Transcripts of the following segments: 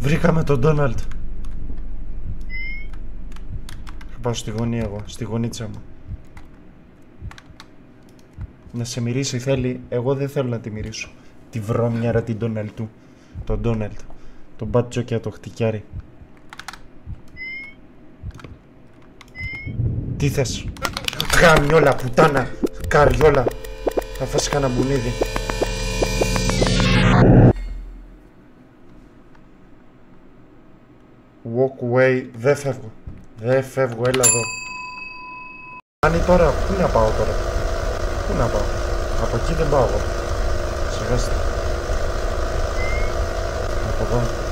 Βρήκαμε τον Ντόναλτ. Θα πάω στη γωνία εγώ, στη γωνίτσα μου. Να σε μυρίσει θέλει, εγώ δεν θέλω να τη μυρίσω. Τη βρώμιαρα την Ντόναλτ του. Τον Ντόναλτ. Τον μπατσόκια το χτυκιάρι. Τι θες; Γαμιόλα, πουτάνα, καριόλα. Θα φας κανένα μπουνίδι. Walk away, δεν φεύγω. Δεν φεύγω, έλα εδώ. Κάνει τώρα, πού να πάω τώρα; Πού να πάω; Από εκεί δεν πάω εγώ. Σιγάστε. Από εδώ.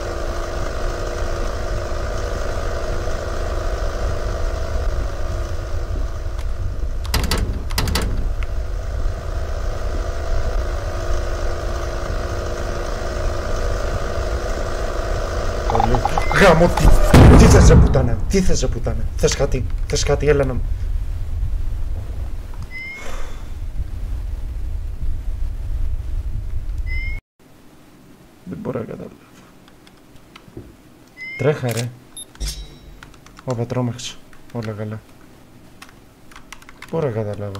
Πολύ. Γάμο, τι, τι θες ρε πουτάνα, τι θες ρε πουτάνα. Θες κάτι, θες κάτι, έλα να μου. Δεν μπορώ να καταλάβω. Τρέχα ρε. Ωπα τρόμαξα. Όλα καλά. Μπορώ να καταλάβω.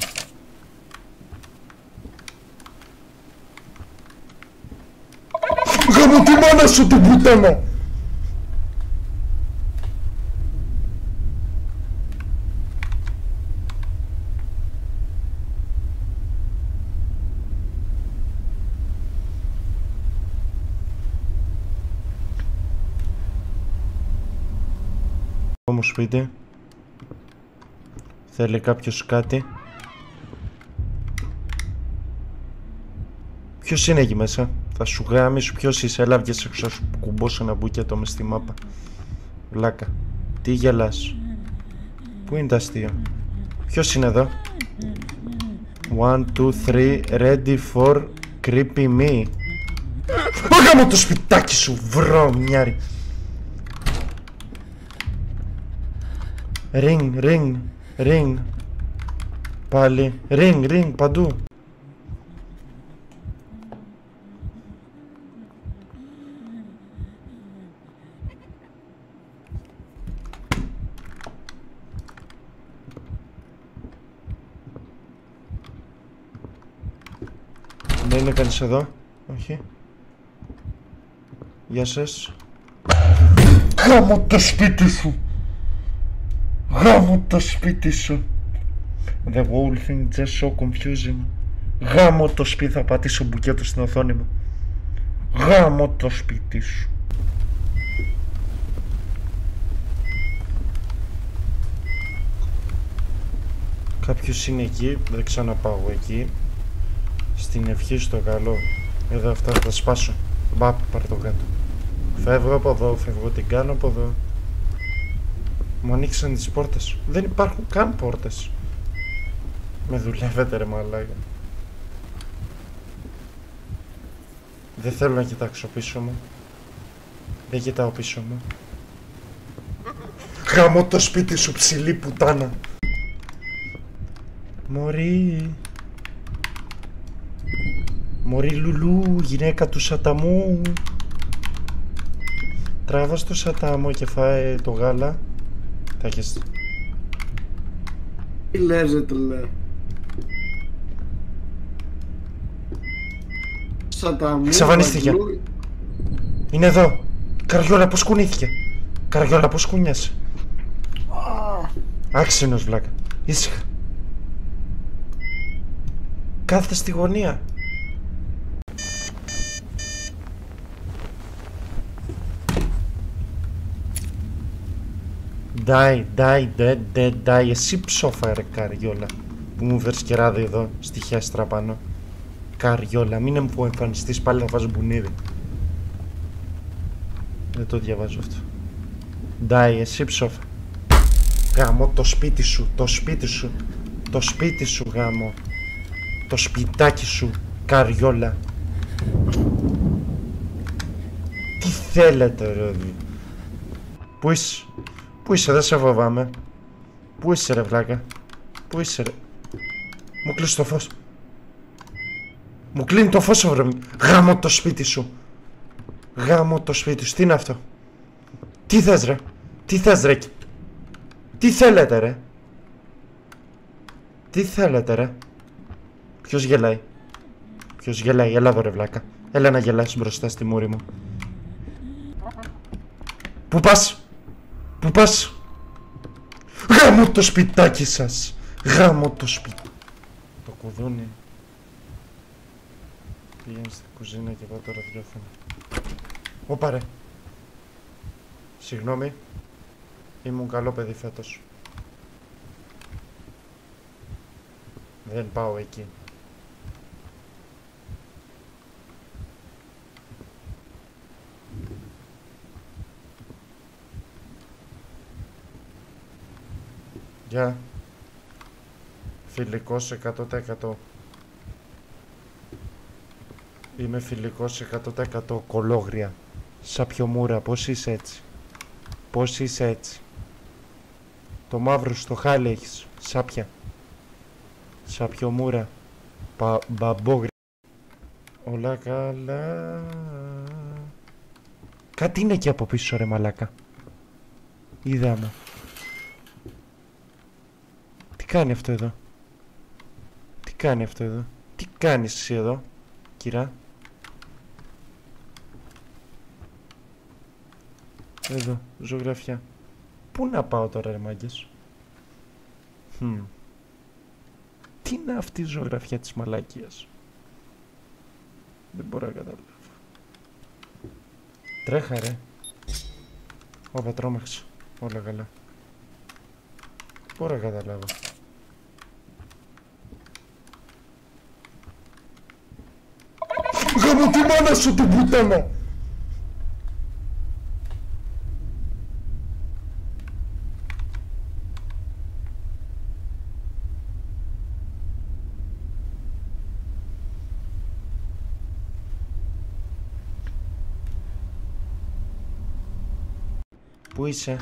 Γάμο τη μάνα σου την πουτάνα! Μου σπίτι. Θέλει κάποιος κάτι; Ποιος είναι εκεί μέσα; Θα σου γάμισου ποιος είσαι. Έλα βγες έξω. Θα σου κουμπώσω ένα μπουκέτο μες στη μάπα. Βλάκα. Τι γελάς; Πού είναι τα αστεία; Ποιος είναι εδώ; One, two, three. Ready for creepy me. Πάγαμε το σπιτάκι σου βρωμιάρι Ring, ring, ring. Πάλι. Ring, ring, παντού. Δεν είναι κανείς εδώ. Όχι. Γεια σας. Κάμω το σπίτι σου. Γάμω το σπίτι σου. The whole thing just so confusing. Γάμω το σπίτι, θα πατήσω μπουκέτο στην οθόνη μου. Γάμω το σπίτι σου. Κάποιος είναι εκεί, δεν ξαναπάω εκεί. Στην ευχή στο καλό. Εδώ αυτά θα τα σπάσω. Μπαπ, πάρε το κάτω. Φεύγω από εδώ, φεύγω την κάνω από εδώ. Μου ανοίξαν τις πόρτες. Δεν υπάρχουν καν πόρτες. Με δουλεύετε ρε μαλάκα. Δεν θέλω να κοιτάξω πίσω μου. Δεν κοιτάω πίσω μου. Γαμώ το σπίτι σου ψηλή πουτάνα. Μωρή. Μωρή Λουλού, γυναίκα του Σαταμού. Τράβα στο Σατάμο και φάε το γάλα. Θα έχεις... Τι λες ρε τρελέ. Σαταμού. Εξαφανίστηκε. Βαγγλού. Είναι εδώ. Καριόλα, πώς κουνήθηκε; Καριόλα, πώς κουνιάσαι. Άξινος βλάκα. Ήσυχα. Κάθεται στη γωνία. Ντάι, ντάι, ντε, ντε, ντάι. Εσύ ψόφα ρε καριόλα. Που μου φέρεις κεράδι εδώ, στη χέστρα πάνω. Καριόλα, μην μου εμφανιστείς πάλι θα βάζω μπουνίδι. Δεν το διαβάζω αυτό. Ντάι, εσύ ψόφα. Γάμο το σπίτι σου, το σπίτι σου, το σπίτι σου γάμο. Το σπιτάκι σου, καριόλα. Τι θέλετε ρε δι. Πού είσαι, πού είσαι, δεν σε φοβάμαι. Πού είσαι ρε βλάκα, πού είσαι ρε. Μου κλείσει το φως. Μου κλείνει το φως βρε. Γάμο το σπίτι σου. Γάμο το σπίτι σου. Τι είναι αυτό; Τι θες ρε; Τι θες ρε; Τι θέλετε ρε; Τι θέλετε ρε; Ποιος γελάει; Ποιος γελάει; Έλα εδώ ρε βλάκα. Έλα να γελάσεις μπροστά στη μούρη μου. Πού πας; Πού πας. Γάμω το σπιτάκι σας. Γάμω το σπίτι. Το κουδούνι. Πήγαινε στην κουζίνα και πάω το ραδιόφωνο. Ωπα ρε. Συγγνώμη. Ήμουν καλό παιδί φέτος. Δεν πάω εκεί. Γεια. Φιλικός 100%. Είμαι φιλικός 100% κολόγρια. Σαπιομούρα, πώς είσαι έτσι; Πώς είσαι έτσι; Το μαύρο στο χάλι έχεις. Σάπια. Σαπιομούρα. Πα, μπαμπόγρια. Όλα καλά. Κάτι είναι εκεί από πίσω ρε μαλάκα. Είδα μου. Τι κάνει αυτό εδώ; Τι κάνει αυτό εδώ; Τι κάνεις εσύ εδώ. Κυρά; Εδώ, ζωγραφιά. Πού να πάω τώρα ρε μάγκες; Hm. Τι είναι αυτή η ζωγραφιά της μαλακίας; Δεν μπορώ να καταλάβω. Τρέχα ρε. Ωπα τρόμαξα. Όλα καλά. Μπορώ να καταλάβω. Γαμώ τη μάνα σου την πουτάνα! Πού είσαι;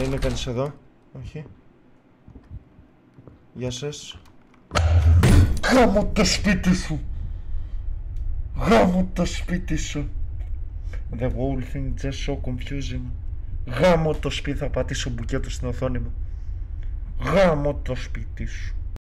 Δεν είναι κανείς εδώ. Όχι. Γεια σας. Γάμω το σπίτι σου. Γάμω το σπίτι σου. The whole thing just so confusing. Γάμω το σπίτι θα πατήσω μπουκέτο στην οθόνη μου. Γάμω το σπίτι σου.